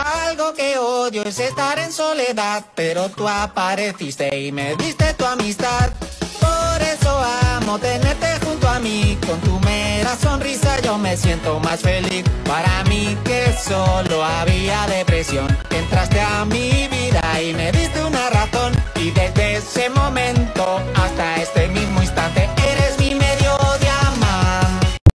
Algo que odio es estar en soledad, pero tú apareciste y me diste tu amistad. Por eso amo tenerte junto a mí, con tu mera sonrisa yo me siento más feliz. Para mí que solo había depresión, entraste a mi vida y me diste una razón y desde ese momento hasta este.